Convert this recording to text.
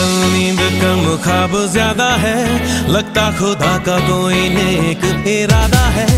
कल नींद कम खाब ज़्यादा है लगता खुदा का तो कोई नेक इरादा है।